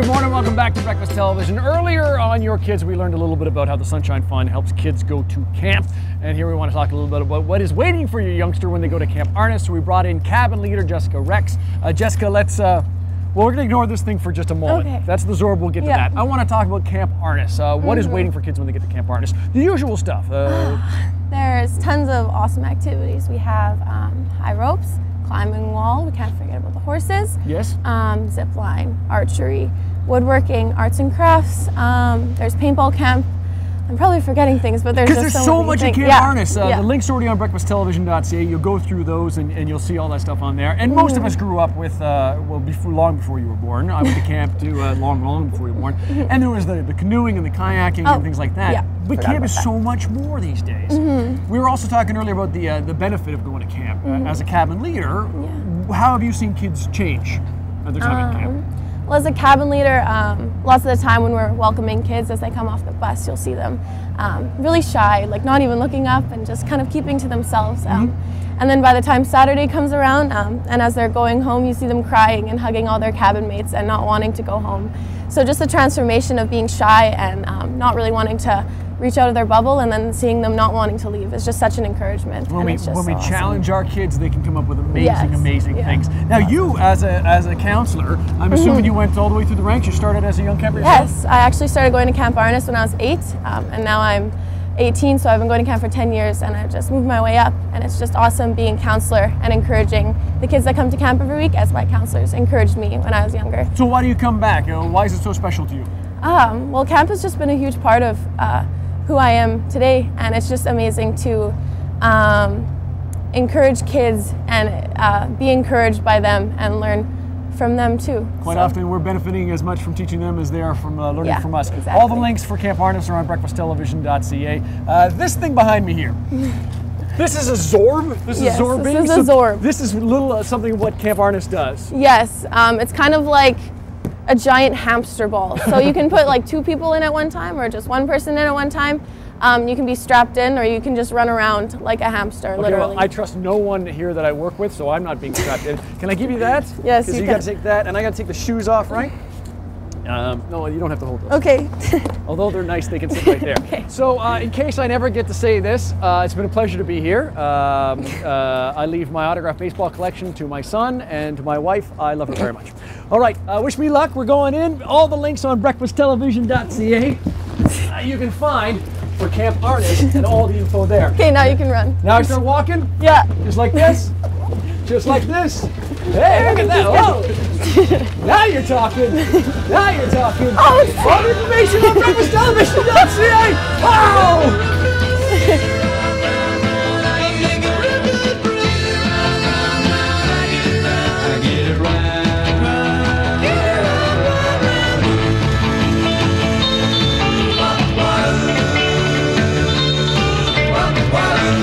Good morning, welcome back to Breakfast Television. Earlier on Your Kids, we learned a little bit about how the Sunshine Fund helps kids go to camp. And here we want to talk a little bit about what is waiting for your youngster when they go to Camp Arnes. So we brought in cabin leader Jessica Rex. Uh, Jessica, let's, uh, well, we're going to ignore this thing for just a moment. Okay. That's the Zorb, we'll get to that. I want to talk about Camp Arnes. Uh, what is waiting for kids when they get to Camp Arnes? The usual stuff. Uh, There's tons of awesome activities. We have um, high ropes, climbing wall. We can't the horses. yes? Um, zip line, archery, woodworking, arts and crafts. Um, there's paintball camp. I'm probably forgetting things, but there's Because just there's so, so many much in things. Camp yeah. Arnes. Uh, yeah. The link's already on breakfasttelevision.ca. You'll go through those and, and you'll see all that stuff on there. And most Mm-hmm. of us grew up with, uh, well, before, long before you were born. I went to camp too, uh, long, long before you were born. And there was the, the canoeing and the kayaking Oh, and things like that. yeah, But forgot camp is that. so much more these days. We were also talking earlier about the, uh, the benefit of going to camp. Uh, as a cabin leader, how have you seen kids change at their time at camp? Well, as a cabin leader, um, lots of the time when we're welcoming kids as they come off the bus, you'll see them um, really shy, like not even looking up and just kind of keeping to themselves. Um, And then by the time Saturday comes around, um, and as they're going home, you see them crying and hugging all their cabin mates and not wanting to go home. So just the transformation of being shy and um, not really wanting to reach out of their bubble, and then seeing them not wanting to leave is just such an encouragement. When we when we awesome. challenge our kids, they can come up with amazing, Yes, amazing yeah. things. Now, you as a as a counselor, I'm assuming you went all the way through the ranks. You started as a young camper. yourself? Yes, I actually started going to Camp Arnes when I was eight, um, and now I'm 18, so I've been going to camp for 10 years, and I've just moved my way up. And it's just awesome being counselor and encouraging the kids that come to camp every week, as my counselors encouraged me when I was younger. So why do you come back? Uh, why is it so special to you? Um, well, camp has just been a huge part of uh, who I am today, and it's just amazing to um, encourage kids and uh, be encouraged by them and learn from them too. Quite So- often, we're benefiting as much from teaching them as they are from uh, learning Yeah, from us. All the links for Camp Arnes are on breakfasttelevision.ca. Uh, this thing behind me here. This is a Zorb. This Yes, is Zorbing. this is a So Zorb. This is little uh, something of what Camp Arnes does. Yes, um, it's kind of like a giant hamster ball. So you can put like two people in at one time or just one person in at one time. Um, you can be strapped in or you can just run around like a hamster, Okay, literally. well, I trust no one here that I work with, so I'm not being strapped in. Can I give you that? Yes, you you gotta take that, and I got to take the shoes off, right? Um, no, you don't have to hold those. okay. Although they're nice, they can sit right there. Okay. So, uh, in case I never get to say this, uh, it's been a pleasure to be here. Um, uh, I leave my autographed baseball collection to my son and to my wife. I love her very much. All right, uh, wish me luck. We're going in. All the links on breakfasttelevision.ca. Uh, you can find for Camp Arnes and all the info there. okay, now you can run. Now I start walking, Yeah. just like this, just like this. Hey, look at that! Whoa! now you're talking. Now you're talking. Oh, All the information on breakfasttelevision.ca. Wow!